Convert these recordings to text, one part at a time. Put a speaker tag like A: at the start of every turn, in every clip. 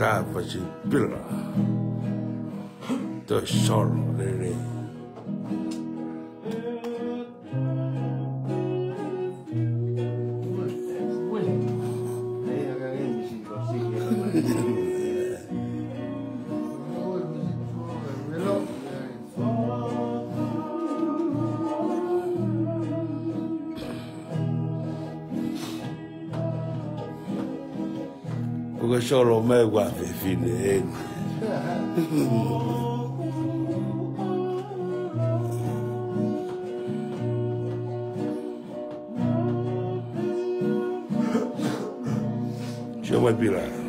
A: trava tá, de pilar tô chorando lelê. Perché c'ho lo me qua e fine. Chama Pilar.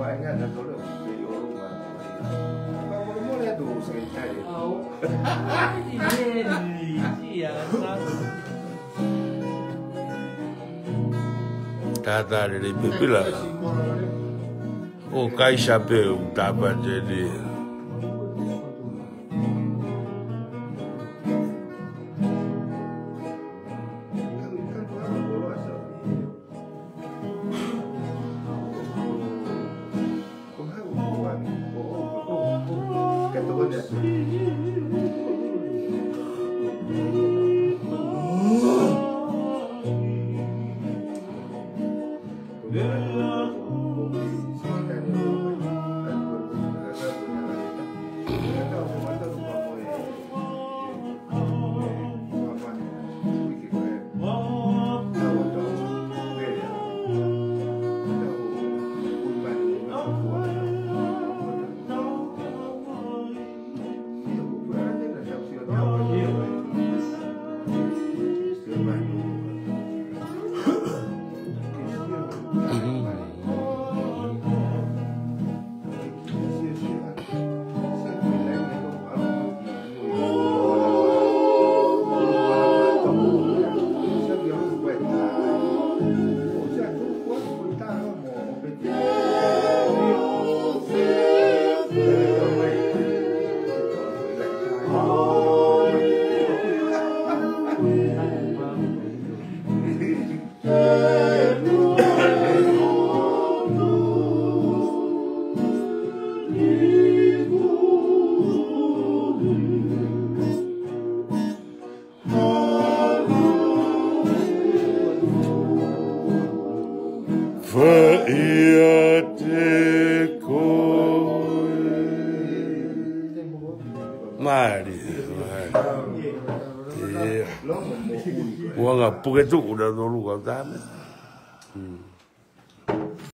B: banyak dah tolong. どうされたい。
A: Caralho, ele bebeu lá. O caixa perguntava dele.
B: Olha.
A: verehrte
B: Maria,
A: Maria.
B: Wanga
A: puketu udah dulu kau tahu. Hmm.